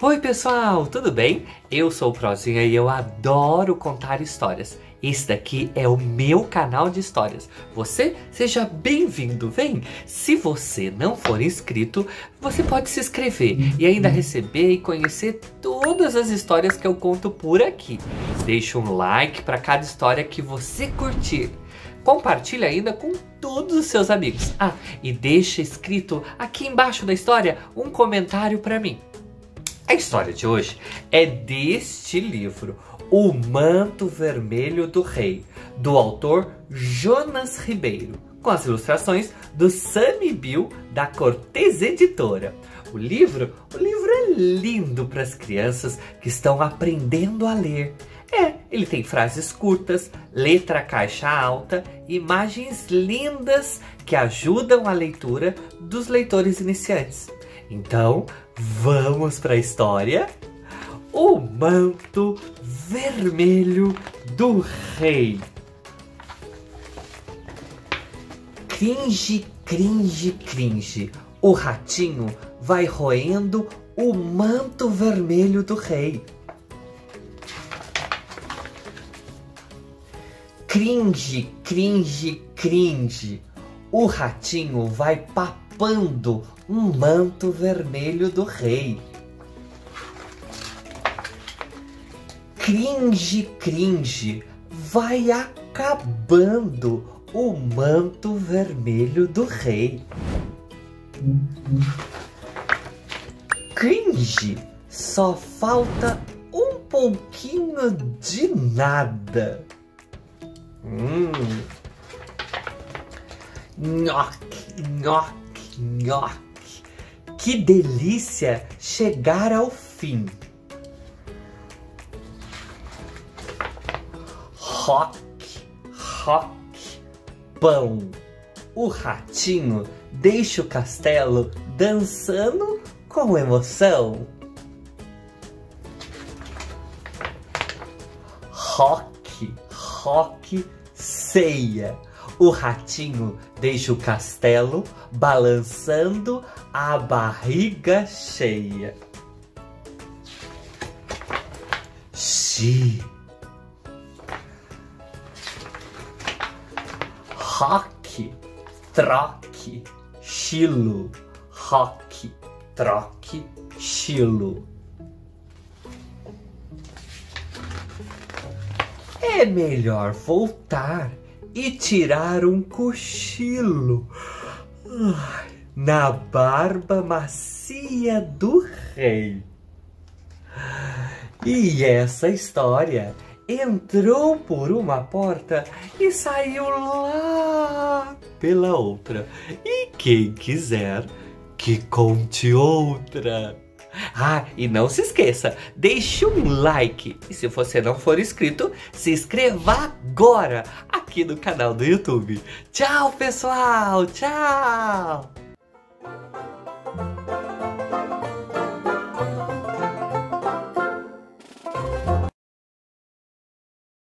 Oi pessoal, tudo bem? Eu sou o Prozinha e eu adoro contar histórias. Esse daqui é o meu canal de histórias. Você seja bem-vindo, vem! Se você não for inscrito, você pode se inscrever e ainda receber e conhecer todas as histórias que eu conto por aqui. Deixe um like para cada história que você curtir. Compartilhe ainda com todos os seus amigos. Ah, e deixa escrito aqui embaixo da história um comentário para mim. A história de hoje é deste livro, O Manto Vermelho do Rei, do autor Jonas Ribeiro, com as ilustrações do Sammy Bill da Cortez Editora. O livro, o livro é lindo para as crianças que estão aprendendo a ler. É, ele tem frases curtas, letra caixa alta, imagens lindas que ajudam a leitura dos leitores iniciantes. Então, vamos para a história? O manto vermelho do rei. Cringe, cringe, cringe. O ratinho vai roendo o manto vermelho do rei. Cringe, cringe, cringe. O ratinho vai papando um manto vermelho do rei. Cringe, cringe, vai acabando o manto vermelho do rei. Cringe, só falta um pouquinho de nada. Hum. Nhoque, nhoque, nhoque. Que delícia chegar ao fim. Rock, rock, pão. O ratinho deixa o castelo dançando com emoção. Rock, rock, ceia. O ratinho deixa o castelo balançando a barriga cheia. Xi. Rock, troque, chilo. Rock, troque, chilo. É melhor voltar e tirar um cochilo na barba macia do rei. E essa história entrou por uma porta e saiu lá pela outra. E quem quiser que conte outra. Ah, e não se esqueça, deixe um like. E se você não for inscrito, se inscreva agora aqui no canal do YouTube. Tchau, pessoal! Tchau!